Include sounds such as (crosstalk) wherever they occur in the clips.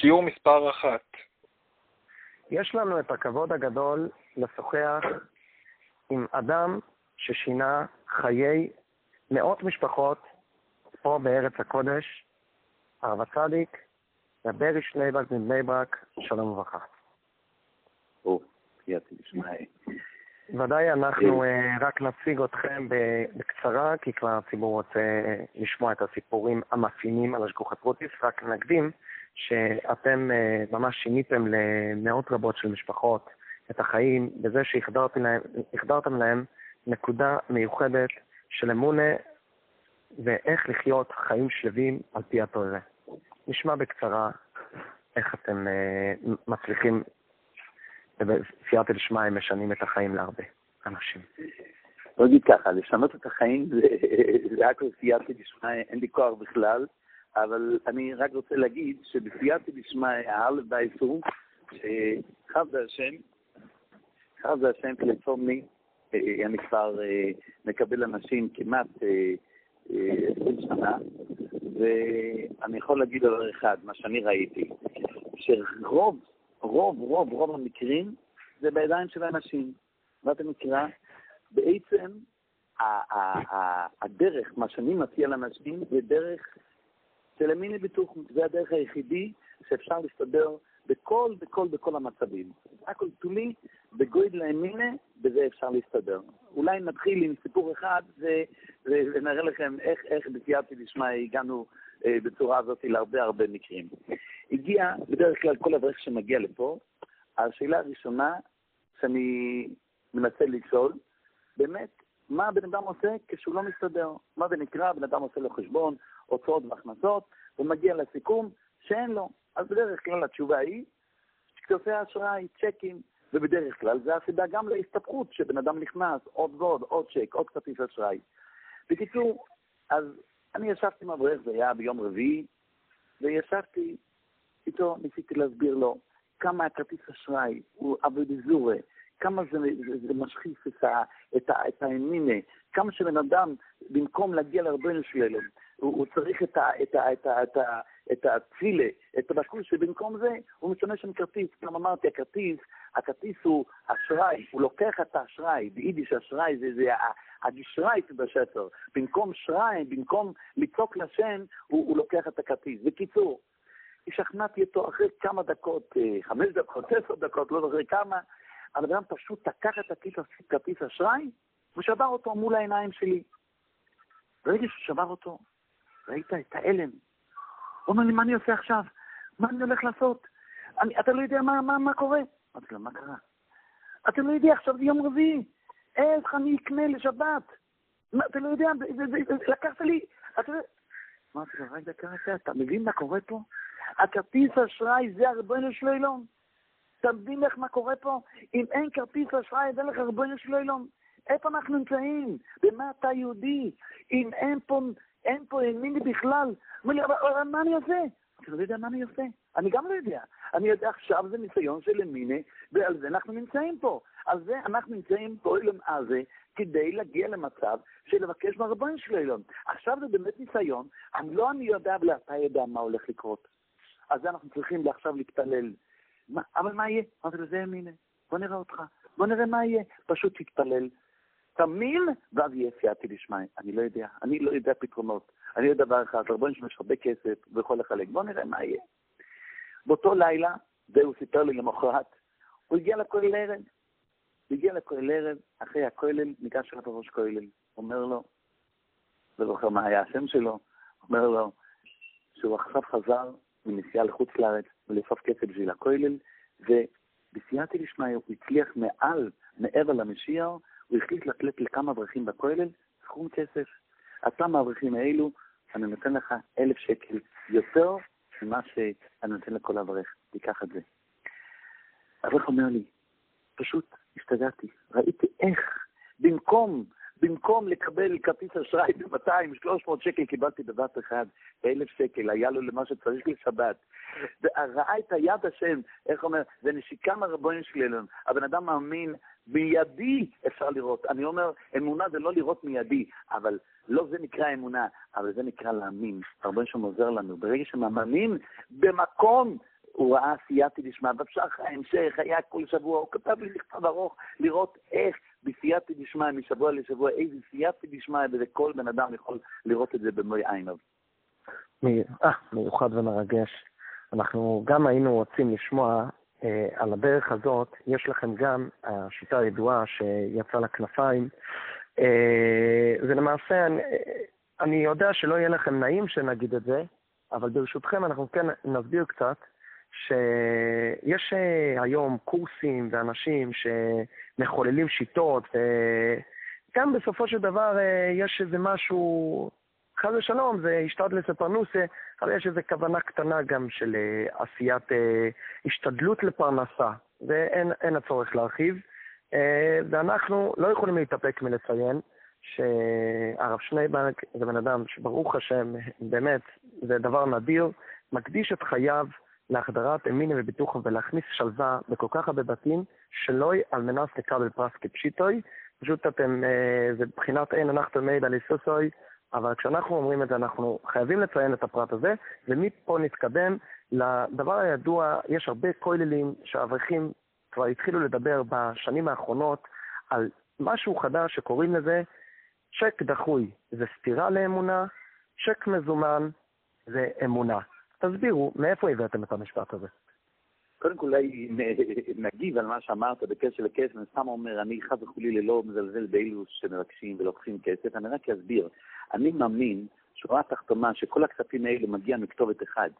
שיעור מספר אחת. יש לנו את הכבוד הגדול לשוחח עם אדם ששינה חיי מאות משפחות פה בארץ הקודש, הרב הצדיק, וברי שנייברג מבני ברק, שלום וברכה. או, סייעתי לשמעי. ודאי אנחנו uh, רק נציג אתכם בקצרה, כי כבר הציבור רוצה לשמוע את הסיפורים המפעימים על השגוחת רוטיס. רק נקדים שאתם uh, ממש שיניתם למאות רבות של משפחות את החיים בזה שהחדרתם להם, להם נקודה מיוחדת של אמונה ואיך לחיות חיים שלווים על פי התורה. נשמע בקצרה איך אתם uh, מצליחים ובסייעתא דשמיא משנים את החיים להרבה אנשים. בוא נגיד ככה, לשנות את החיים זה רק בסייעתא דשמיא, אין לי כוח בכלל, אבל אני רק רוצה להגיד שבסייעתא דשמיא, האלף באיסור, שחב זה השם, חב זה השם פלטפורמי, אני כבר אה, מקבל אנשים כמעט אה, אה, עשרים שנה, ואני יכול להגיד דבר אחד, מה שאני ראיתי, שרוב רוב, רוב, רוב המקרים זה בידיים של אנשים. ואתה נקרא? בעצם הדרך, מה שאני מציע לאנשים, זה דרך של המיני ביטוח, זה הדרך היחידי שאפשר להסתדר בכל, בכל, בכל המצבים. הכל תולי, בגויד לאמינה, בזה אפשר להסתדר. אולי נתחיל עם סיפור אחד ונראה לכם איך, איך בסייעתא דשמיא הגענו אה, בצורה הזאת להרבה הרבה מקרים. הגיע, בדרך כלל כל אברך שמגיע לפה, השאלה הראשונה שאני מנסה לשאול, באמת, מה הבן אדם עושה כשהוא לא מסתדר? מה זה נקרא? הבן אדם עושה לו חשבון, הוצאות והכנסות, ומגיע לסיכום שאין לו. אז בדרך כלל התשובה היא, כרטיסי אשראי, צ'קים, ובדרך כלל זה הסיבה גם להסתבכות, שבן אדם נכנס עוד ועוד, עוד צ'ק, עוד כרטיס אשראי. בקיצור, אז אני ישבתי עם אברך, זה היה ביום רביעי, וישבתי איתו, ניסיתי להסביר לו כמה הכרטיס אשראי הוא אבדיזורה, כמה זה, זה, זה משחיף את, האמינה, כמה שבן אדם, במקום להגיע לרבנו שלנו, הוא, הוא צריך את, ה, את, ה, את, ה, את, ה, את הצילה, את הבקוש, שבמקום זה הוא משתמש עם כרטיס. גם אמרתי, הכרטיס, הכרטיס הוא אשראי, הוא לוקח את האשראי, ביידיש אשראי זה, זה הגשרייט בספר. במקום שריי, במקום לצעוק לשם, הוא, הוא לוקח את הכרטיס. בקיצור, השכנעתי אותו אחרי כמה דקות, אה, חמש דקות, עשר דקות, לא זוכר כמה, הבן אדם פשוט לקח את הכרטיס אשראי ושבר אותו מול העיניים שלי. ברגע שהוא שבר אותו, ראית את ההלם. הוא אומר לי, מה אני עושה עכשיו? מה אני הולך לעשות? אני, אתה לא יודע מה, מה, מה קורה? אמרתי לו, מה קרה? אתה לא יודע, עכשיו זה יום רביעי. איך אני אקנה לשבת? מה, אתה לא יודע, לקחת לי... אתה... אמרתי לו, רגע, רגע, אתה מבין מה קורה פה? הכרטיס אשראי זה הרבנו של אילון. אתה מבין איך מה קורה פה? אם אין כרטיס אשראי, אין לך רבנו של אילון. איפה אנחנו נמצאים? במה אתה יהודי? אם אין פה, אין פה האמיני בכלל. אומר לי, אבל מה אני עושה? אני לא יודע מה אני עושה. אני גם לא יודע. אני יודע עכשיו זה ניסיון של אמיני, ועל זה אנחנו נמצאים פה. על זה אנחנו נמצאים פה אילון הזה, כדי להגיע למצב של לבקש מהרבן של אילון. עכשיו זה באמת ניסיון, אני לא אני יודע, אבל אתה יודע מה הולך לקרות. אז זה אנחנו צריכים עכשיו להתפלל. אבל מה יהיה? אמרתי לו, זה ימינה, בוא נראה אותך, בוא נראה מה יהיה. פשוט תתפלל. תאמין, ואז יהיה סייעתא דשמיא. אני לא יודע, אני לא יודע פתרונות. אני יודע דבר אחד, רבון יש הרבה כסף ויכול לחלק, בוא נראה מה יהיה. באותו לילה, והוא סיפר לי למחרת, הוא הגיע לכולל ערב. הוא הגיע לכולל ערב, אחרי הכולל, ניגש אליו ראש כולל, אומר לו, לא זוכר מה היה השם שלו, אומר לו, שהוא עכשיו חזר מנסיעה לחוץ לארץ ולאסוף כסף בשביל הכולל, ובסייעתא דשמיא הוא הצליח מעל, מעבר למשיח, הוא החליט לתת לכמה אברכים בכולל סכום כסף. אתה מהאברכים האלו, אני נותן לך אלף שקל יותר ממה שאני נותן לכל אברך, תיקח את זה. אברך אומר לי, פשוט השתגעתי, ראיתי איך במקום במקום לקבל כרטיס אשראי ב-200, 300 שקל, קיבלתי בבת אחד 1,000 שקל, היה לו למה שצריך לשבת. וראה את היד השם, איך אומר, זה נשיקה מהרבוין שלנו. הבן אדם מאמין, מיידי אפשר לראות. אני אומר, אמונה זה לא לראות מיידי, אבל לא זה נקרא אמונה, אבל זה נקרא להאמין. הרבוין שם עוזר לנו. ברגע שמאמין, במקום הוא ראה סייעתא דשמיא, בפשח ההמשך היה כל שבוע, הוא כתב לי מכתב ארוך לראות איך בסייעתא דשמיא משבוע לשבוע, איזה סייעתא דשמיא, וכל בן אדם יכול לראות את זה במו עיניו. אה, מיוחד ומרגש. אנחנו גם היינו רוצים לשמוע על הדרך הזאת, יש לכם גם השיטה הידועה שיצאה לכנפיים. אה, ולמעשה, אני, אני יודע שלא יהיה לכם נעים שנגיד את זה, אבל ברשותכם אנחנו כן נסביר קצת שיש אה, היום קורסים ואנשים שמחוללים שיטות, וגם בסופו של דבר אה, יש איזה משהו, חס ושלום, זה השתדלת לפרנוסה, אבל יש איזו כוונה קטנה גם של אה, עשיית השתדלות לפרנסה, ואין הצורך להרחיב. ואנחנו לא יכולים להתאפק מלציין שהרב שנייבנק זה בן אדם שברוך השם, באמת, זה דבר נדיר, מקדיש את חייו להחדרת אמיני וביטוחם ולהכניס שלווה בכל כך הרבה בתים, שלא על מנס לקבל פרס כפשיטוי. פשוט אתם, אה, זה בחינת אין אנחנו מעיד על איסוסוי, אבל כשאנחנו אומרים את זה, אנחנו חייבים לציין את הפרט הזה, ומפה נתקדם לדבר הידוע, יש הרבה כוללים שהאברכים כבר התחילו לדבר בשנים האחרונות על משהו חדש שקוראים לזה צ'ק דחוי. זה סתירה לאמונה, צ'ק מזומן זה אמונה. תסבירו, מאיפה הבאתם את המשפט הזה? קודם כל אולי נגיב על מה שאמרת בקשר לכסף, אני סתם אומר, אני חס וחולילה לא מזלזל באלו שמבקשים ולוקחים כסף, אני רק אסביר. אני מאמין, שורה תחתונה, שכל הכספים האלה מגיע מכתובת אחד,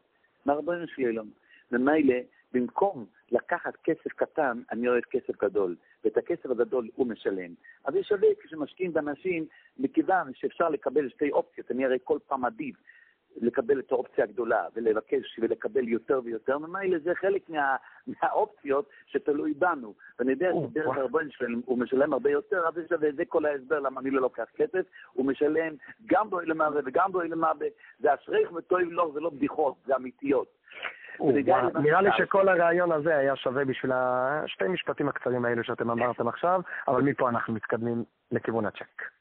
מהרבנו של אילון. ומילא, במקום לקחת כסף קטן, אני אוהב כסף גדול, ואת הכסף הגדול הוא משלם. אז יש שווה כשמשקיעים באנשים, מכיוון שאפשר לקבל שתי אופציות, אני הרי כל פעם עדיף לקבל את האופציה הגדולה ולבקש ולקבל יותר ויותר, ממילא זה חלק מה, מהאופציות שתלוי בנו. ואני יודע שדרך הרבן שלהם הוא משלם הרבה יותר, אז זה כל ההסבר למה אני לא לוקח כסף, הוא משלם גם בו למעלה וגם בו למעלה, זה אשריך וטוב לא, זה לא בדיחות, זה אמיתיות. נראה לי שכל הרעיון הזה היה שווה בשביל השתי משפטים הקצרים האלו שאתם אמרתם עכשיו, אבל מפה אנחנו מתקדמים לכיוון הצ'ק.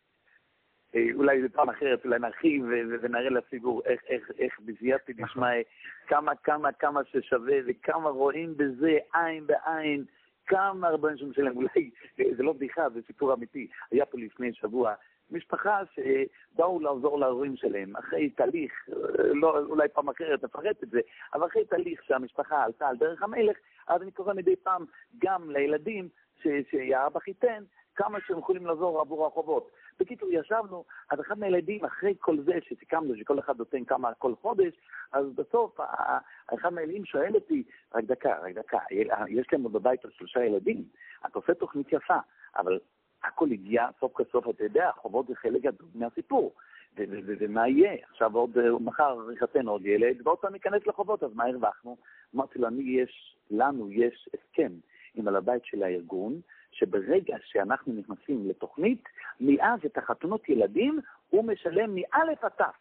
אה, אולי בפעם אחרת, אולי נרחיב ונראה לציבור איך, איך, איך בזייתי נשמע נכון. כמה, כמה, כמה ששווה וכמה רואים בזה עין בעין, כמה רבנים שמשלם. (laughs) אולי זה לא בדיחה, זה סיפור אמיתי. היה פה לפני שבוע משפחה שבאו לעזור להורים שלהם, אחרי תהליך, לא, אולי פעם אחרת נפרט את זה, אבל אחרי תהליך שהמשפחה עלתה על דרך המלך, אז אני קורא מדי פעם גם לילדים שהאבא חיתן, כמה שהם יכולים לעזור עבור החובות. בקיצור, ישבנו, אז אחד מהילדים, אחרי כל זה שסיכמנו שכל אחד נותן כמה כל חודש, אז בסוף אחד מהילדים שואל אותי, רק דקה, רק דקה, יש להם עוד בבית עוד שלושה ילדים, אתה עושה תוכנית יפה, אבל הכל הגיע סוף כל סוף, אתה יודע, החובות זה חלק מהסיפור. ומה יהיה? עכשיו עוד, מחר יחתן עוד ילד, ועוד פעם ניכנס לחובות, אז מה הרווחנו? אמרתי לו, אני יש, לנו יש הסכם עם על הבית של הארגון, שברגע שאנחנו נכנסים לתוכנית, מאז את החתונות ילדים הוא משלם מאלף עד תף.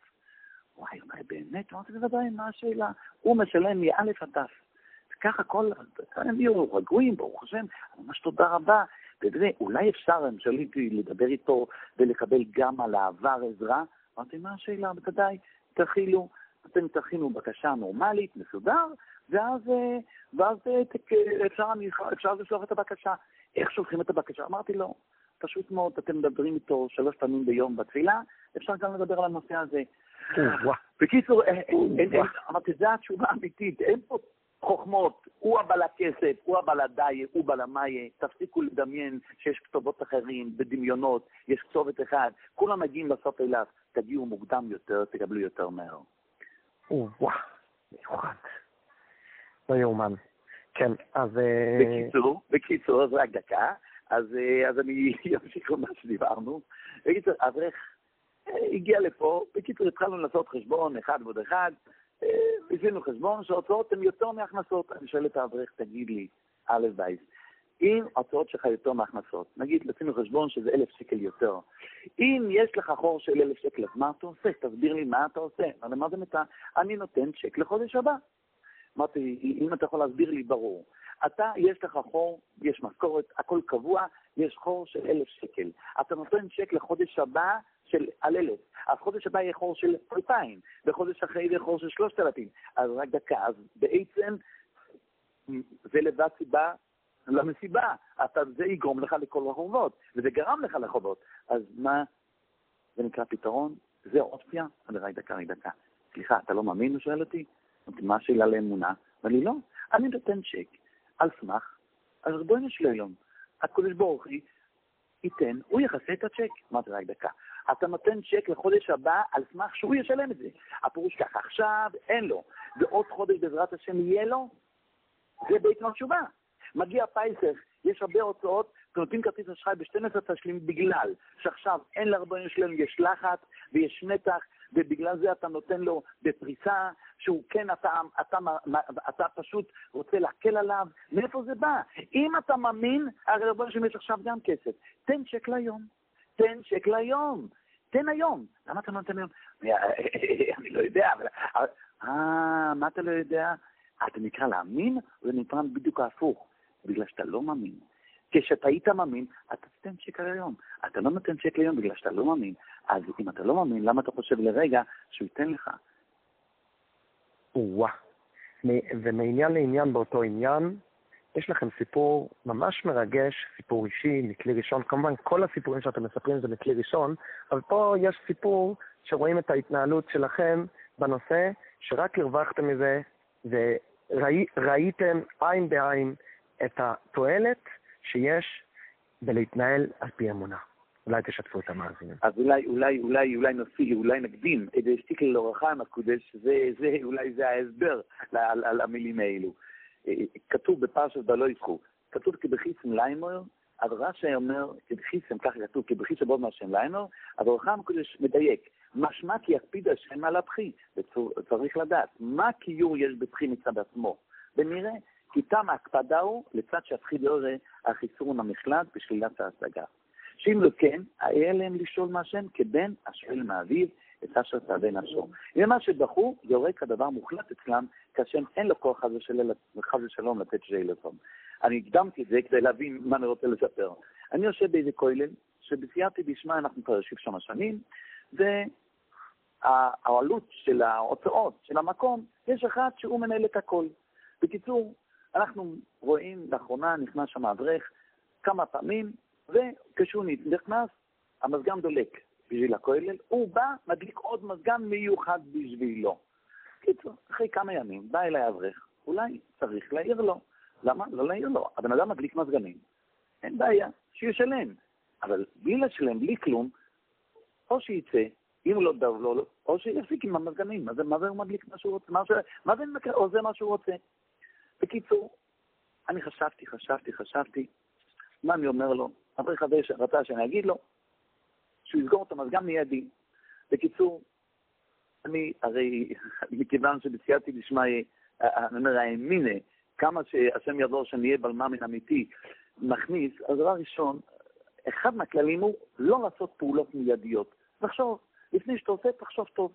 וואי, אולי באמת? אמרתי, בוודאי, מה השאלה? הוא משלם מאלף עד תף. ככה כל, הם יהיו רגועים, ברוך השם, ממש תודה רבה. ותראה, אולי אפשר, שאליתי לדבר איתו ולקבל גם על העבר עזרה. אמרתי, מה השאלה? בוודאי, תכילו, אתם תכינו בקשה נורמלית, מסודר, ואז, אה, ואז אה, אפשר, אפשר לשלוח את הבקשה. איך שולחים את הבקשה? אמרתי לו, פשוט מאוד, אתם מדברים איתו שלוש פעמים ביום בתפילה, אפשר גם לדבר על הנושא הזה. בקיצור, אה, אמרתי, זו התשובה האמיתית, אין פה חוכמות, הוא הבעל הכסף, הוא הבעל הדאי, הוא בעל המאיה, תפסיקו לדמיין שיש כתובות אחרים, בדמיונות, יש כתובת אחד, כולם מגיעים בסוף אליו, תגיעו מוקדם יותר, תקבלו יותר מהר. וואו, מיוחד. לא יאומן. כן, אז... אה, בקיצור, בקיצור, אז רק דקה, אז, אה, אז אני (laughs) אמשיך למה שדיברנו. בקיצור, אברך אה, הגיע לפה, בקיצור, התחלנו לעשות חשבון אחד ועוד אחד, עשינו חשבון שההוצאות הן יותר מהכנסות. אני שואל את האברך, תגיד לי, א' בייס, אם ההוצאות שלך יותר מהכנסות, נגיד, עשינו חשבון שזה אלף שקל יותר, אם יש לך חור של אלף שקל, אז מה אתה עושה? תסביר לי מה אתה עושה. אני אמרתי, אני נותן צ'ק לחודש הבא. אמרתי, אם אתה יכול להסביר לי, ברור. אתה, יש לך חור, יש משכורת, הכל קבוע, יש חור של אלף שקל. אתה נותן צ'ק לחודש הבא של על אלף. אז חודש הבא יהיה חור של אלפיים, וחודש אחרי יהיה חור של שלושת אלפים. אז רק דקה, אז בעצם זה לבד סיבה למסיבה. אתה, זה יגרום לך לכל החובות, וזה גרם לך לחובות. אז מה, זה נקרא פתרון? זה אופציה? רק דקה, רק דקה. סליחה, אתה לא מאמין? הוא שואל אותי. מה השאלה לאמונה? אמר לי, לא. אני נותן צ'ק על סמך הריבונו של היום. הקדוש ברוך הוא ייתן, הוא יכסה את הצ'ק. אמרתי, רק דקה. אתה נותן צ'ק לחודש הבא על סמך שהוא ישלם את זה. הפירוש ככה, עכשיו אין לו, ועוד חודש בעזרת השם יהיה לו, זה בעצם התשובה. מגיע פייסך, יש הרבה הוצאות, נותנים כרטיס אשראי ב-12 תשלים בגלל שעכשיו אין לרבנים שלנו, יש לחץ ויש מתח, ובגלל זה אתה נותן לו בפריסה, שהוא כן, אתה, אתה, אתה, אתה פשוט רוצה להקל עליו. מאיפה זה בא? אם אתה מאמין, הרי רבנים שלנו יש עכשיו גם כסף. תן צ'ק ליום. תן צ'ק ליום. תן היום. למה אתה לא נותן היום? אני לא יודע, אבל... אה, מה אתה לא יודע? אתה נקרא להאמין, זה נקרא בדיוק ההפוך? בגלל שאתה לא מאמין. כשאתה היית מאמין, אתה תיתן צ'ק היום. אתה לא נותן צ'ק היום בגלל שאתה לא מאמין. אז אם אתה לא מאמין, למה אתה חושב לרגע שהוא ייתן לך? וואה. ומעניין לעניין באותו עניין, יש לכם סיפור ממש מרגש, סיפור אישי, מכלי ראשון. כמובן, כל הסיפורים שאתם מספרים זה מכלי ראשון, אבל פה יש סיפור שרואים את ההתנהלות שלכם בנושא, שרק הרווחתם מזה, וראיתם עין בעין את התועלת שיש בלהתנהל על פי אמונה. אולי תשתפו את המאזינים. אז אולי, אולי, אולי, אולי נוסיף, אולי נקדים, את שטיקל לאורחיים הקודש, זה, זה, אולי זה ההסבר על, על המילים האלו. כתוב בפרשת בלא יזכו, כתוב כבחיסם ליימר, אז רש"י אומר, כבחיסם, ככה כתוב, כבחיסם בו מהשם ליימר, אז אורחם הקודש מדייק, משמע כי יקפיד השם על הבכי, וצריך לדעת, מה קיור יש בבכי מצד עצמו, ונראה, כי תם ההקפדה הוא לצד שיתחיל יורה החיסון המחלט בשלילת ההשגה. שאם לא כן, היה להם לשאול מהשם כבן השואל מאביו את אשר תאווה נפשו. אם מה שדחו, יורק הדבר מוחלט אצלם, כאשר אין לו כוח חס ושלום לתת שאלתו. אני הקדמתי את זה כדי להבין מה אני רוצה לספר. אני יושב באיזה כולל, שבסייעתי בשמה אנחנו כבר יושבים שם שנים, והעלות של ההוצאות של המקום, יש אחד שהוא מנהל את הכל. בקיצור, אנחנו רואים, לאחרונה נכנס שם אברך כמה פעמים, וכשהוא נכנס, המזגן דולק. בשביל הכולל, הוא בא, מדליק עוד מזגן מיוחד בשבילו. קיצור, אחרי כמה ימים בא אליי אברך, אולי צריך להעיר לו. למה? לא להעיר לו. הבן אדם מדליק מזגנים, אין בעיה, שישלם. אבל בלי לשלם, בלי כלום, או שיצא, אם לא דב לו, לא, או שיפסיק עם המזגנים. מה זה, מה זה הוא מדליק מה שהוא רוצה? מה, ש... מה זה או זה מה שהוא רוצה? בקיצור, אני חשבתי, חשבתי, חשבתי, מה אני אומר לו? אברך הזה רצה שאני אגיד לו, שהוא יסגור את המזגן מיידי. בקיצור, אני, הרי (laughs) מכיוון שבסייעתי דשמיא, אני אומר, האמינה, כמה שהשם יעזור שאני אהיה בלמ"מין אמיתי, מכניס, אז דבר ראשון, אחד מהכללים הוא לא לעשות פעולות מיידיות. תחשוב, לפני שאתה עושה, תחשוב טוב.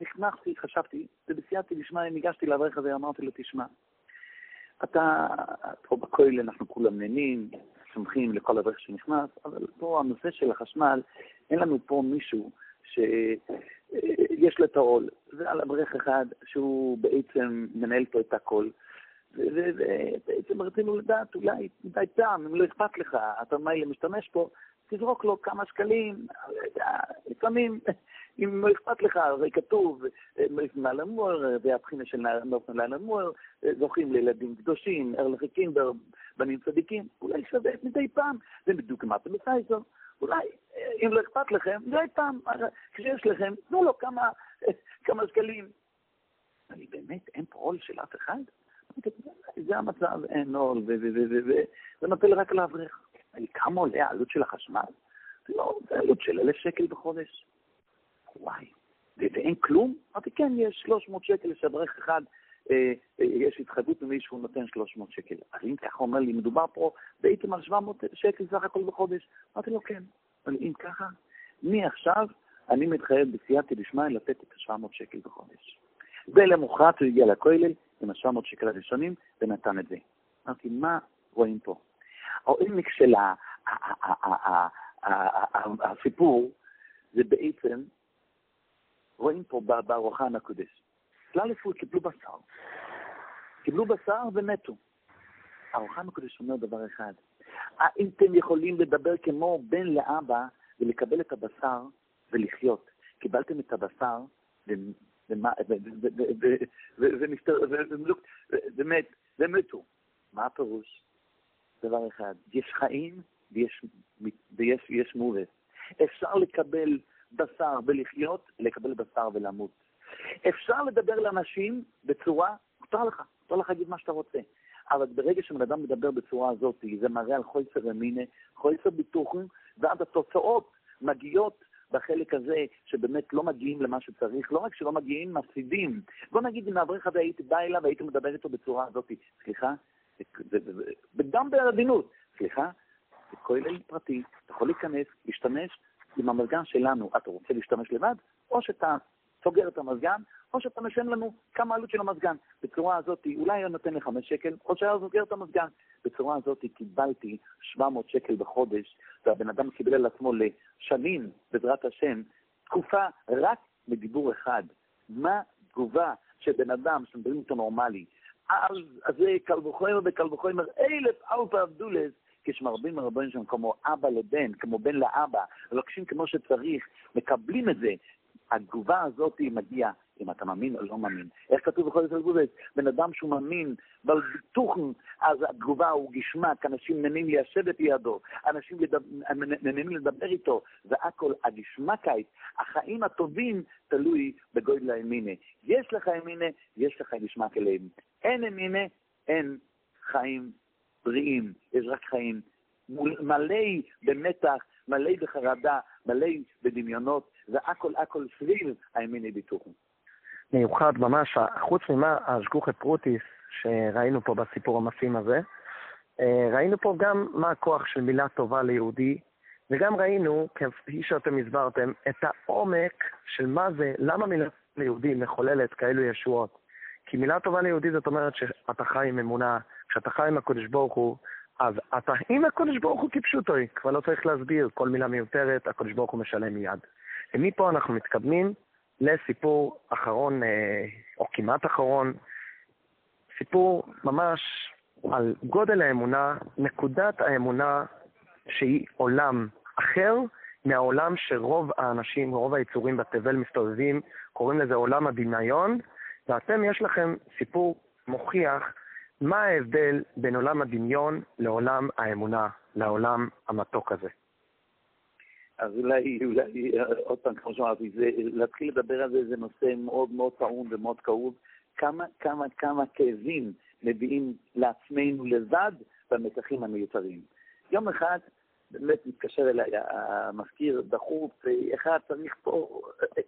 נכנסתי, חשבתי, ובסייעתי דשמיא, ניגשתי לאברך הזה, אמרתי לו, תשמע, אתה, פה בכולל אנחנו כולם נהנים, סומכים לכל אברך שנכנס, אבל פה הנושא של החשמל, אין לנו פה מישהו שיש לו את העול. זה על אברך אחד שהוא בעצם מנהל פה את הכל. ובעצם רצינו לדעת, אולי מדי פעם, אם לא אכפת לך, אתה מילא משתמש פה, תזרוק לו כמה שקלים, לפעמים, אם לא אכפת לך, הרי כתוב, מעל המואר, והבחינה של מעל המואר, זוכים לילדים קדושים, ארלכי קינבר, בנים צדיקים, אולי שווה מדי פעם, זה בדיוק מה אתם. אולי, אם לא אכפת לכם, מדי פעם, כשיש לכם, תנו לו כמה, כמה שקלים. אני באמת, אין פה עול של אף אחד? זה המצב, אין עול, וזה נופל רק לאברך. כמה עולה העלות של החשמל? לא, זה עלות של אלף שקל בחודש. וואי, ואין כלום? אמרתי, כן, יש 300 שקל לשברך אחד, אה, אה, יש התחייבות ממישהו נותן 300 שקל. אז אם ככה אומר לי, מדובר פה והייתם על 700 שקל סך הכל בחודש. אמרתי לו, כן. אבל אם ככה, מעכשיו אני מתחייב בסייעתא דשמיא לתת את ה-700 שקל בחודש. ולמוחרת הוא הגיע לכולל עם ה-700 שקל הראשונים ונתן את זה. אמרתי, מה רואים פה? העומק של הסיפור זה בעצם, רואים פה ברוחן הקודש. כלל לפול קיבלו בשר. קיבלו בשר ומתו. הרוחם הקודש אומר דבר אחד, האם אתם יכולים לדבר כמו בן לאבא ולקבל את הבשר ולחיות? קיבלתם את הבשר ומתו. מה הפירוש? דבר אחד, יש חיים ויש מוות. אפשר לקבל בשר ולחיות, לקבל בשר ולמות. אפשר לדבר לאנשים בצורה, מותר לך, מותר לך להגיד מה שאתה רוצה. אבל ברגע שבן אדם מדבר בצורה הזאת, זה מראה על חויסר ימינה, חויסר ביטוחים, ואז התוצאות מגיעות בחלק הזה שבאמת לא מגיעים למה שצריך, לא רק שלא מגיעים, מפסידים. בוא נגיד, אם האברך הזה הייתי בא אליו והייתי מדבר איתו בצורה הזאת, סליחה, וגם בעדינות, סליחה, זה כולל פרטי, אתה יכול להיכנס, להשתמש עם המזגן שלנו. אתה רוצה להשתמש לבד, או שאתה סוגר את המזגן, או שאתה משלם לנו כמה עלות של המזגן. בצורה הזאת, אולי היה נותן לי חמש שקל, או שהיה סוגר את המזגן. בצורה הזאת קיבלתי 700 שקל בחודש, והבן אדם קיבל על עצמו לשנים, בעזרת השם, תקופה רק מדיבור אחד. מה תגובה של בן אדם שמדברים איתו נורמלי? אז זה קל וחומר וקל וחומר, אלף אלפי הבדלות, כשמדברים דברים שם כמו אבא לבן, כמו בן לאבא, מבקשים כמו שצריך, מקבלים את זה. התגובה הזאת מגיעה, אם אתה מאמין או לא מאמין. איך כתוב בכל זאת גובס? בן אדם שהוא מאמין, אבל ביטוחן, אז התגובה הוא גשמק, אנשים נהנים ליישב לידו, אנשים נהנים לדבר איתו, והכל, הגשמקאית, החיים הטובים, תלוי בגודל הימינה. יש לך ימינה, יש לך גשמק אליהם. אין ימינה, אין חיים בריאים, יש רק חיים מלא במתח, מלא בחרדה, מלא בדמיונות, והכל הכל סביב הימיני ביטוחו. מיוחד ממש, חוץ ממה, השגוחת פרוטיס שראינו פה בסיפור המפעים הזה, אה, ראינו פה גם מה הכוח של מילה טובה ליהודי, וגם ראינו, כפי שאתם הסברתם, את העומק של מה זה, למה מילה ליהודי מחוללת כאלו ישועות. כי מילה טובה ליהודי זאת אומרת שאתה חי עם אמונה, כשאתה חי עם הקודש ברוך הוא, אז אתה עם הקודש ברוך הוא כפשוטו, כבר לא צריך להסביר, כל מילה מיותרת, הקודש ברוך הוא משלם מיד. ומפה אנחנו מתקדמים לסיפור אחרון, אה, או כמעט אחרון, סיפור ממש על גודל האמונה, נקודת האמונה שהיא עולם אחר מהעולם שרוב האנשים, רוב היצורים בתבל מסתובבים, קוראים לזה עולם הדמיון, ואתם יש לכם סיפור מוכיח מה ההבדל בין עולם הדמיון לעולם האמונה, לעולם המתוק הזה. אז אולי, אולי, עוד פעם, כמו שאמרתי, להתחיל לדבר על זה זה נושא מאוד מאוד טעון ומאוד כאוב. כמה, כמה, כמה כאבים מביאים לעצמנו לבד במתחים המיותרים. יום אחד באמת מתקשר אליי המזכיר דחוף, אחד צריך פה,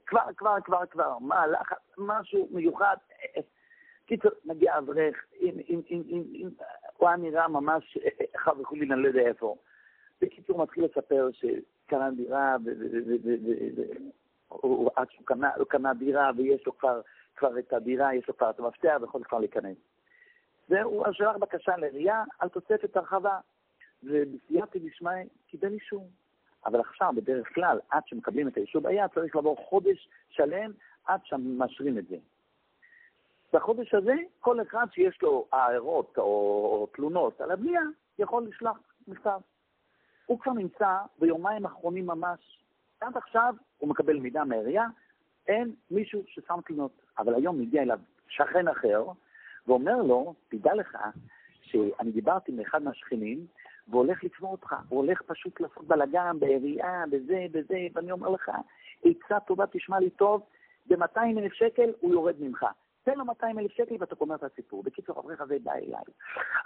כבר, כבר, כבר, כבר, מה, לחץ, משהו מיוחד. קיצור, מגיע אברך, הוא היה נראה ממש חב וחולין, אני לא יודע איפה. בקיצור, מתחיל לספר שקנה דירה, עד שהוא קנה, הוא קנה דירה ויש לו כבר, כבר את הדירה, יש לו כבר את המפתח ויכול כבר להיכנס. והוא שלח בקשה לעירייה על תוספת הרחבה. ובסייעתא דשמיא קיבל אישור. אבל עכשיו, בדרך כלל, עד שמקבלים את האישור בעיה, צריך לעבור חודש שלם עד שמאשרים את זה. בחודש הזה, כל אחד שיש לו הערות או, תלונות על הבנייה, יכול לשלוח מכתב. הוא כבר נמצא ביומיים האחרונים ממש. עד עכשיו הוא מקבל מידע מהעירייה, אין מישהו ששם תלונות. אבל היום מגיע אליו שכן אחר, ואומר לו, תדע לך, שאני דיברתי עם אחד מהשכנים, והוא הולך לתבוע אותך, הוא הולך פשוט לעשות בלאגן, בעירייה, בזה, בזה, ואני אומר לך, עצה טובה, תשמע לי טוב, ב-200 אלף שקל הוא יורד ממך. תן לו 200 אלף שקל ואתה גומר את הסיפור. בקיצור, אברך הזה בא אליי.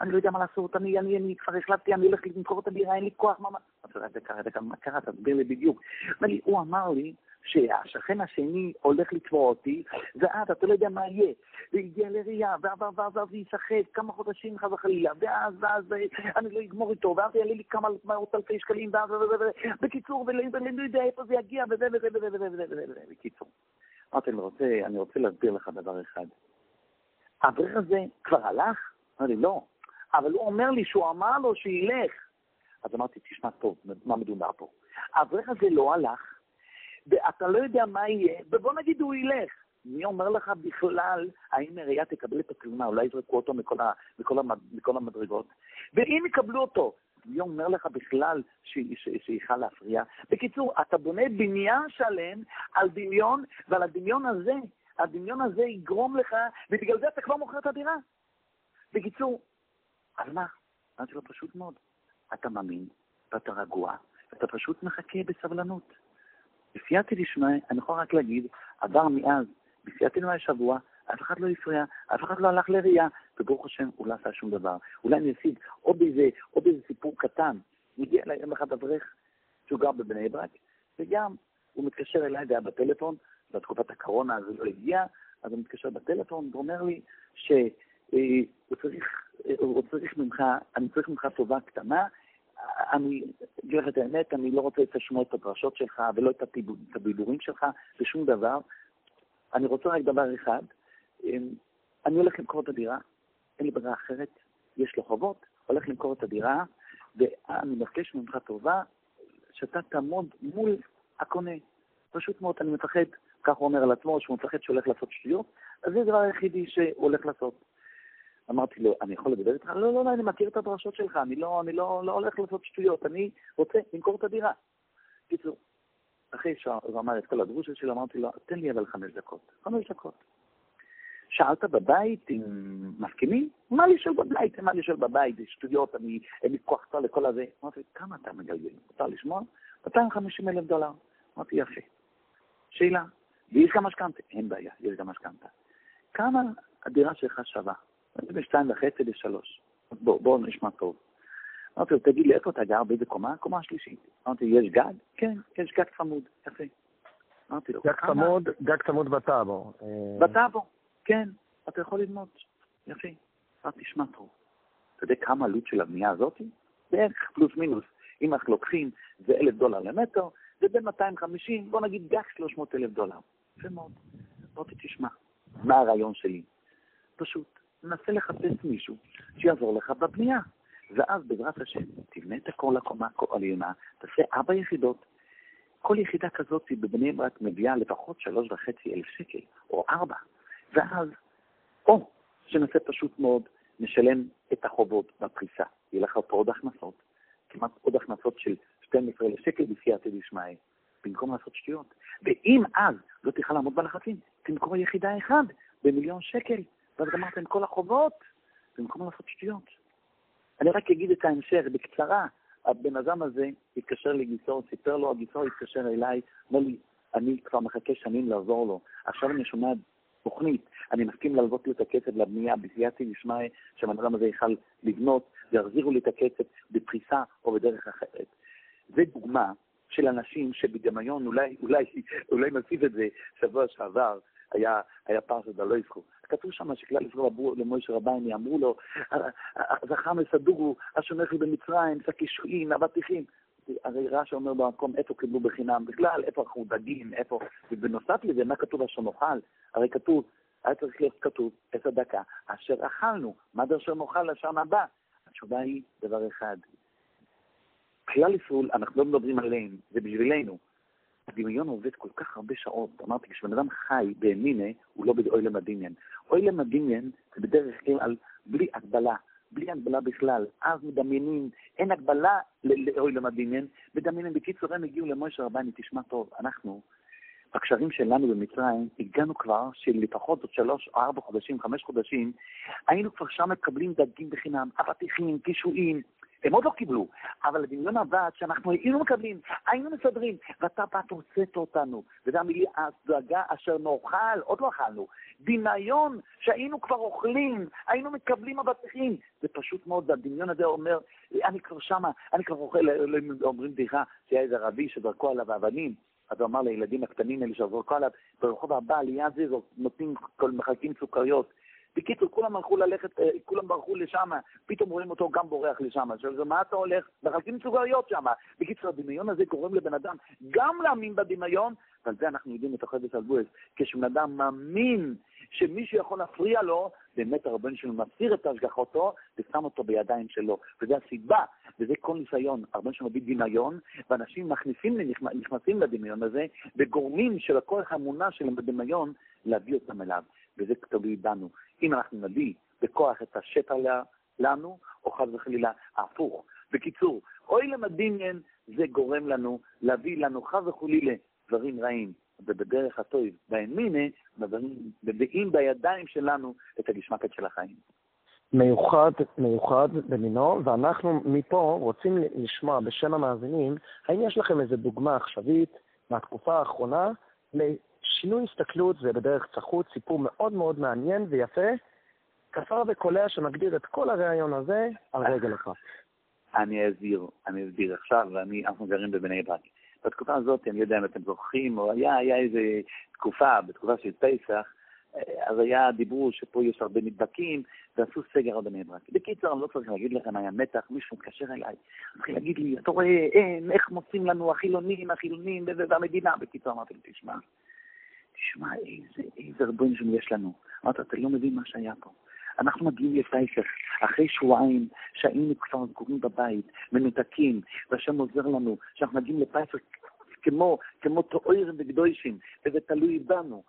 אני לא יודע מה לעשות, אני, אני, אני כבר החלטתי, אני הולך למכור את הדירה, אין לי כוח, מה, מה? זה קרה, מה קרה? תסביר לי בדיוק. הוא אמר לי שהשכן השני הולך לתבוע אותי, ואז אתה לא יודע מה יהיה. והגיע לראייה, ואז זה ייסחט כמה חודשים חס וחלילה, ואז, ואז אני לא אגמור איתו, ואז יעלה לי כמה מאות אלפי שקלים, ואז, בקיצור, ולא יודע איפה זה יגיע, וזה וזה וזה וזה וזה וזה, בקיצור. אמרתי, אני רוצה, להסביר לך דבר אחד. האברך הזה כבר הלך? אמר לא. אבל הוא אומר לי שהוא אמר לו שילך. אז אמרתי, תשמע טוב, מה מדובר פה? האברך הזה לא הלך, ואתה לא יודע מה יהיה, ובוא נגיד הוא ילך. מי אומר לך בכלל האם העירייה תקבל את התלונה, אולי יזרקו אותו מכל, ה, מכל, המד, מכל המדרגות? ואם יקבלו אותו, מי אומר לך בכלל שיכל להפריע? בקיצור, אתה בונה בניין שלם על דמיון, ועל הדמיון הזה, הדמיון הזה יגרום לך, ובגלל זה אתה כבר מוכר את הדירה. בקיצור, אז מה? אמרתי לו, פשוט מאוד. אתה מאמין, ואתה רגוע, ואתה פשוט מחכה בסבלנות. בסייעתא דשמיא, אני יכול רק להגיד, עבר מאז, בסייעתא דשמיא שבוע, אף אחד לא הפריע, אף אחד לא הלך לראייה, וברוך השם, הוא לא עשה שום דבר. אולי אני אשיג עוד איזה, עוד איזה סיפור קטן. מגיע אליי יום אחד אברך, שהוא גר בבני ברק, וגם הוא מתקשר אליי, זה היה בטלפון, בתקופת הקורונה זה לא הגיע, אז הוא מתקשר בטלפון ואומר לי שהוא אה, צריך, אה, הוא צריך ממך, אני צריך ממך טובה קטנה, אני אגיד לך את האמת, אני לא רוצה לשמוע את הדרשות שלך ולא את הדיבורים שלך ושום דבר. אני רוצה רק דבר אחד, אמ, אני הולך למכור את הדירה, אין לי ברירה אחרת, יש לו חובות, הולך למכור את הדירה, ואני מבקש ממך טובה, שאתה תעמוד מול הקונה. פשוט מאוד, אני מפחד, כך הוא אומר על עצמו, שהוא מפחד שהוא הולך לעשות שטויות, אז זה הדבר היחידי שהוא הולך לעשות. אמרתי לו, אני יכול לדבר איתך? לא, לא, לא, אני מכיר את הדרשות שלך, אני לא, אני לא, לא הולך לעשות שטויות, אני רוצה למכור את הדירה. קיצור, אחרי שהוא אמר את כל הדרושה שלו, אמרתי לו, תן לי אבל חמש דקות. חמש דקות. שאלת בבית אם מסכימים? מה לשאול בבית? מה לשאול בבית? זה שטויות, אני, אין לי לכל הזה. אמרתי, כמה אתה מגלגל? מותר לשמוע? 250 אלף דולר. אמרתי, יפה. שאלה, ויש גם משכנתה? אין בעיה, יש גם משכנתה. כמה הדירה שלך שווה? בשתיים וחצי לשלוש. בוא, בוא נשמע טוב. אמרתי לו, תגיד לי, איפה אתה גר? באיזה קומה? קומה שלישית. אמרתי, יש גג? כן, יש גג צמוד. יפה. אמרתי לו, גג צמוד, גג צמוד בטאבו. אה, בטאבו, כן. אתה יכול ללמוד. יפה. אמרתי, תשמע טוב. אתה יודע כמה עלות של הבנייה הזאת? בערך פלוס מינוס. אם אנחנו לוקחים, זה אלף דולר למטר, זה בין 250, בוא נגיד גג 300 אלף דולר. יפה מאוד. אמרתי, תשמע, מה הרעיון שלי? פשוט, נסה לחפש מישהו שיעזור לך בבנייה. ואז בעזרת השם, תבנה את הכל לקומה העליונה, תעשה ארבע יחידות. כל יחידה כזאת בבני ברק מביאה לפחות שלוש וחצי אלף שקל, או ארבע. ואז, או שנעשה פשוט מאוד, נשלם את החובות בפריסה. יהיה לך פה עוד הכנסות, כמעט עוד הכנסות של 12 אלף שקל בסייעתא דשמיא, במקום לעשות שטויות. ואם אז לא תוכל לעמוד בלחצים, תמכור יחידה אחת במיליון שקל. ואז גמרתם כל החובות, במקום לעשות שטויות. אני רק אגיד את ההמשך בקצרה. הבן אדם הזה התקשר לגיסו, סיפר לו, הגיסו התקשר אליי, אמר לי, אני כבר מחכה שנים לעזור לו. עכשיו אני שומע תוכנית, אני מסכים להלוות לו את הכסף לבנייה בסייעתא דשמיא, שהבן אדם הזה יוכל לבנות, ויחזירו לי את הכסף בפריסה או בדרך אחרת. זה דוגמה של אנשים שבדמיון, אולי, אולי, אולי נוסיף את זה, שבוע שעבר היה, היה פרשת הלא יזכו. כתוב שם שכלל ישראל אמרו למוישה רבייני, אמרו לו, זכרנו סדורו, השומר לי במצרים, שק ישועים, אבטיחים. הרי רש"י אומר במקום, איפה קיבלו בחינם בכלל, איפה אנחנו דגים, איפה... ובנוסף לזה, מה כתוב אשר נאכל? הרי כתוב, היה צריך להיות כתוב, עשר דקה, אשר אכלנו, מה זה אשר נאכל לשם הבא? התשובה היא דבר אחד. כלל ישראל, אנחנו לא מדברים עליהם, זה בשבילנו. הדמיון עובד כל כך הרבה שעות. אמרתי, כשבן אדם חי באמינה, הוא לא באוילם הדמיין. אוילם הדמיין זה בדרך כלל בלי הגבלה, בלי הגבלה בכלל. אז מדמיינים, אין הגבלה לאוילם הדמיין, מדמיינים. בקיצור, הם הגיעו למוישה רבני, תשמע טוב, אנחנו, בקשרים שלנו במצרים, הגענו כבר שלפחות עוד שלוש, ארבע חודשים, חמש חודשים, היינו כבר שם מקבלים דגים בחינם, אבטיחים, קישואים, הם עוד לא קיבלו, אבל הדמיון עבד שאנחנו היינו מקבלים, היינו מסדרים, ואתה באת הוצאת אותנו. וזה המילה, הדאגה אשר נאכל, עוד לא אכלנו. דמיון שהיינו כבר אוכלים, היינו מקבלים אבטיחים. זה פשוט מאוד, הדמיון הזה אומר, אני כבר שמה, אני כבר אוכל, אומרים בדיחה, שהיה איזה רבי שזרקו עליו אבנים. אז הוא אמר לילדים הקטנים האלה שזרקו עליו, ברחוב הבא, ליד זה, נותנים, מחלקים סוכריות. בקיצור, כולם הלכו ללכת, אה, כולם ברחו לשם, פתאום רואים אותו גם בורח לשם. עכשיו, מה אתה הולך? מחלקים סוגריות שם. בקיצור, הדמיון הזה גורם לבן אדם גם להאמין בדמיון, ועל זה אנחנו יודעים את החודש אלבואס. כשבן אדם מאמין שמישהו יכול להפריע לו, באמת הרבן שלו מסיר את השגחותו ושם אותו בידיים שלו. וזו הסיבה, וזה כל ניסיון. הרבן שלו מביא דמיון, ואנשים מכניסים, נכנסים לדמיון הזה, וגורמים של הכוח האמונה שלהם בדמיון להביא אותם אליו, וזה תלוי בנו. אם אנחנו נביא בכוח את השפע לנו, או חס וחלילה ההפוך. בקיצור, אוי למדינין זה גורם לנו להביא לנו חס וחלילה דברים רעים. ובדרך הטוב, והאמינה, מביאים בידיים שלנו את הגשמקת של החיים. מיוחד, מיוחד במינו, ואנחנו מפה רוצים לשמוע בשם המאזינים, האם יש לכם איזו דוגמה עכשווית מהתקופה האחרונה לשינוי הסתכלות, זה בדרך צחות, סיפור מאוד מאוד מעניין ויפה, קצר וקולע שמגדיר את כל הריאיון הזה על רגל אחת. אני אסביר, אני אסביר עכשיו, ואני, אנחנו גרים בבני ברק. בתקופה הזאת, אני יודע אם אתם זוכרים, או היה, היה איזו תקופה, בתקופה של פסח, אז היה, דיברו שפה יש הרבה נדבקים, ועשו סגר על בני ברק. בקיצור, אני לא צריך להגיד לכם, היה מתח, מישהו מתקשר אליי, התחיל להגיד לי, אתה רואה, אין, איך מוצאים לנו החילונים, החילונים, והמדינה. בקיצור, אמרתי לו, תשמע, תשמע, איזה, איזה רבועים יש לנו. אמרתי, אתה לא מבין מה שהיה פה. אנחנו מגיעים לפייסך, אחרי שבועיים שהיינו כבר סגורים בבית, מנותקים, והשם עוזר לנו, שאנחנו מגיעים לפייסך כמו, כמו תוארים וקדושים, וזה תלוי בנו.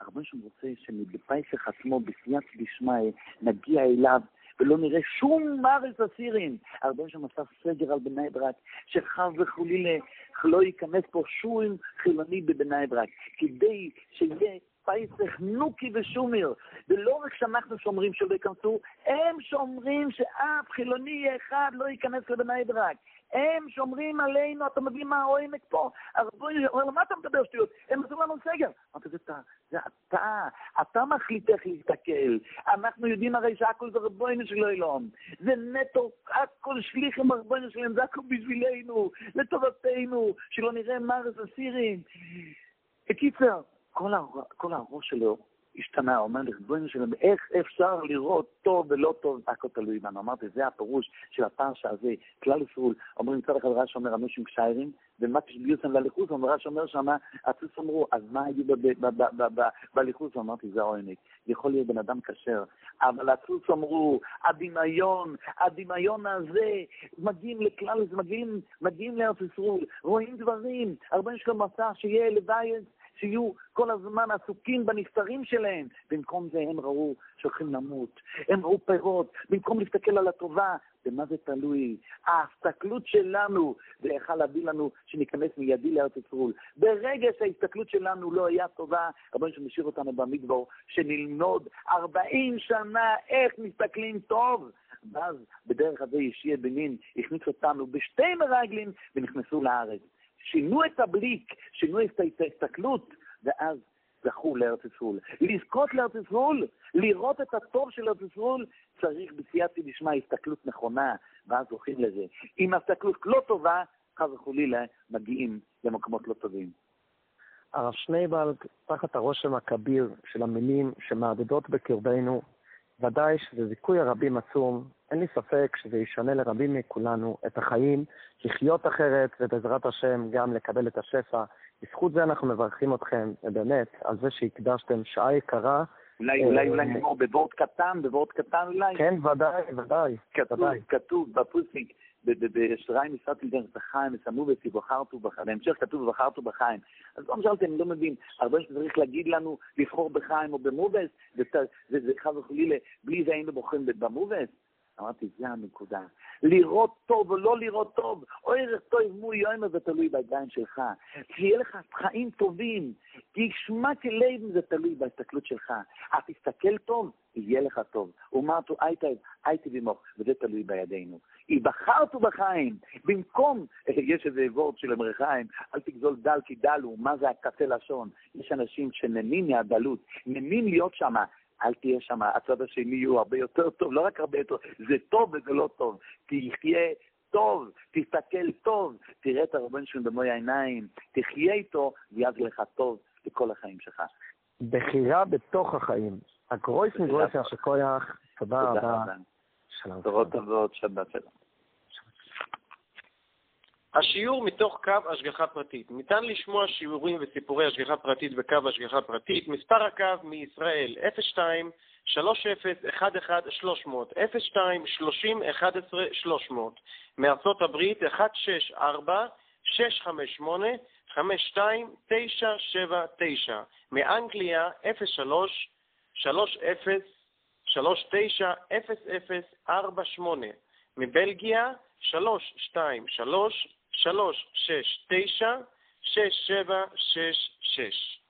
הרבה שם רוצה שמבפייסך עצמו, בסייעת דשמיא, נגיע אליו ולא נראה שום מרס אסירים. הרבה שם עשה סגר על בני ברק, שחס וחלילה לא ייכנס פה שום חילוני בבני ברק, כדי שיהיה פייסך נוקי ושומר. ולא רק שאנחנו שומרים שלא ייכנסו, הם שומרים שאף חילוני אחד לא ייכנס לבני ברק. הם שומרים עלינו, אתה מבין מה העומק פה? הרבוי אומר מה אתה מדבר שטויות? הם עשו לנו סגר. אמרתי, זה אתה, זה אתה, אתה מחליט איך להסתכל. אנחנו יודעים הרי שהכל זה רבוינו של אלוהים. זה נטו, הכל שליחים הרבוינו שלהם, זה הכל בשבילנו, לטובתנו, שלא נראה מרס הסירים. בקיצר, כל, הר... כל הראש שלו השתנה, הוא אומר לי, ריבונו שלם, איך אפשר לראות טוב ולא טוב, הכל תלוי בנו. אמרתי, זה הפירוש של הפרשה הזה, כלל ישראל, אומרים מצד אחד רש"י אומר אנושים קשיירים, ומקש ביוסם לליכוס, רש"י אומר שמה, הצוס אמרו, אז מה היו בליכוס? אמרתי, זה העונג. יכול להיות בן אדם כשר, אבל הצוס אמרו, הדמיון, הדמיון הזה, מגיעים לכלל, מגיעים, לארץ ישראל, רואים דברים, הרבה יש לו מסע שיהיה לבייס, שיהיו כל הזמן עסוקים בנפטרים שלהם. במקום זה הם ראו שהולכים למות, הם ראו פירות, במקום להסתכל על הטובה. במה זה תלוי? ההסתכלות שלנו, זה יכל להביא לנו שניכנס מיידי לארץ ישראל. ברגע שההסתכלות שלנו לא היה טובה, רבנו שמשאיר אותנו במדבור, שנלמוד 40 שנה איך מסתכלים טוב. ואז בדרך הזה ישיה בנין הכניס אותנו בשתי מרגלים ונכנסו לארץ. שינו את הבליק, שינו את ההסתכלות, ואז זכו לארץ ישראל. לזכות לארץ ישראל, לראות את הטוב של ארץ ישראל, צריך בסייעתא דשמיא הסתכלות נכונה, ואז זוכים לזה. אם הסתכלות לא טובה, חס וחלילה מגיעים למקומות לא טובים. הרב שנייבלד, תחת הרושם הכביר של המילים שמהדהדות בקרבנו, ודאי שזה זיכוי הרבים עצום, אין לי ספק שזה ישנה לרבים מכולנו את החיים, לחיות אחרת, ובעזרת השם גם לקבל את השפע. בזכות זה אנחנו מברכים אתכם, באמת, על זה שהקדשתם שעה יקרה. אולי, אולי, אולי נגמור בוורד קטן, בוורד קטן אולי. כן, ודאי, ודאי. כתוב, כתוב בפוסיק, בשרי משרת לדרך בחיים, ושמו בצי בחרתו בחיים, בהמשך כתוב ובחרתו בחיים. אז לא שאלתי, אני לא מבין, הרבה שצריך להגיד לנו לבחור בחיים או במובס, וזה חס וחלילה, בלי זה היינו בוחרים במובס. אמרתי, זה הנקודה. לראות טוב או לא לראות טוב, או ערך טוב מו יוימר זה תלוי בידיים שלך. שיהיה לך חיים טובים, תשמע כלב זה תלוי בהסתכלות שלך. את תסתכל טוב, יהיה לך טוב. ומרתו הייתי במוך, וזה תלוי בידינו. אם בחיים, במקום, (laughs) יש איזה וורד של אמרחיים, אל תגזול דל כי דלו, מה זה הקצה לשון? יש אנשים שנהנים מהדלות, נהנים להיות שם, אל תהיה שם, הצד השני הוא הרבה יותר טוב, לא רק הרבה יותר, זה טוב וזה לא טוב. תחיה טוב, תסתכל טוב, תראה את הרבן שלנו במו העיניים, תחיה איתו, ואז לך טוב לכל החיים שלך. בחירה בתוך החיים. הגרויסן גרויסן שכוייך, תודה רבה. תורות טובות, שבת שלום. השיעור מתוך קו השגחה פרטית. ניתן לשמוע שיעורים וסיפורי השגחה פרטית בקו השגחה פרטית. מספר הקו מישראל 02 30 11 300 02 30 11 300 מארצות הברית 164 658 52-979. מאנגליה 03 30 39 0048. מבלגיה 323 369 6766